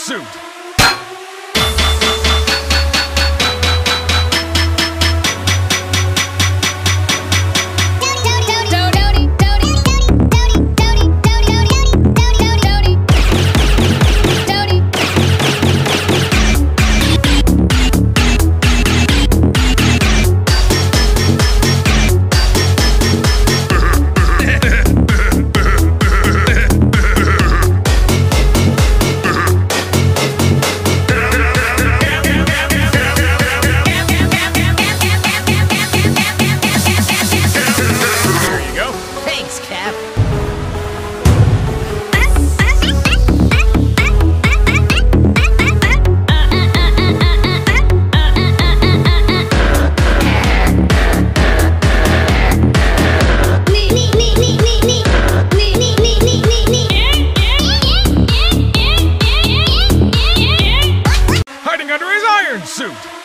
suit. suit.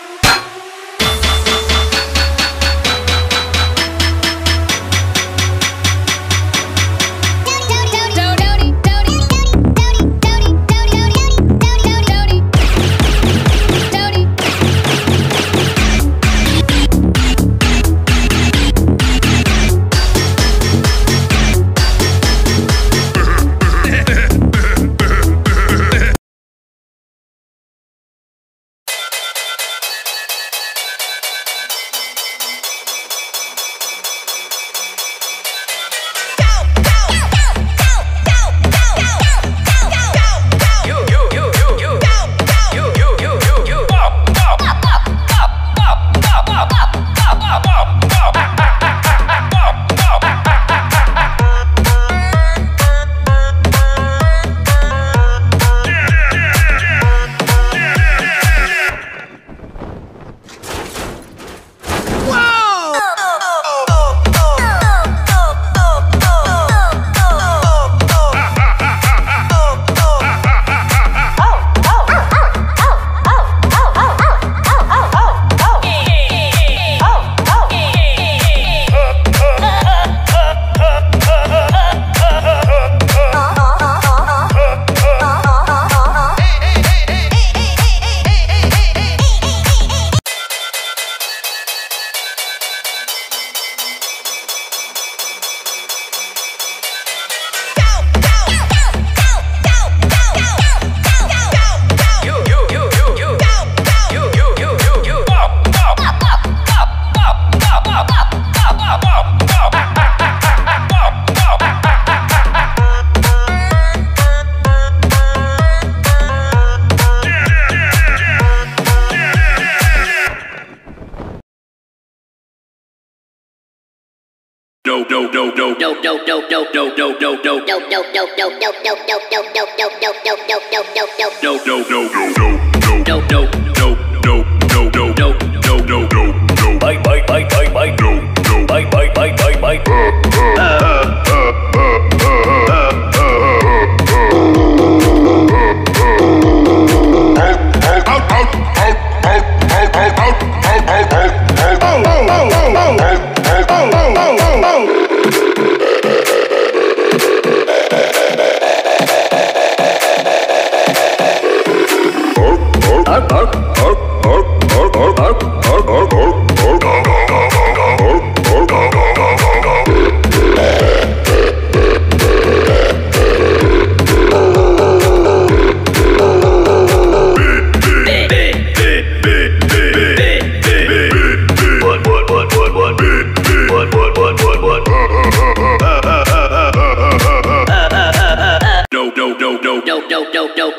Oh!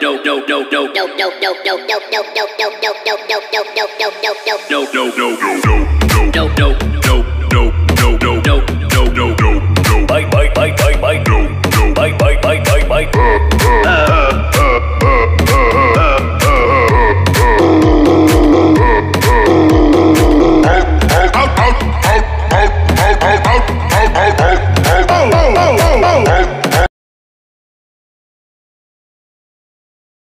no, no, no dope, dope, dope, dope, dope, dope.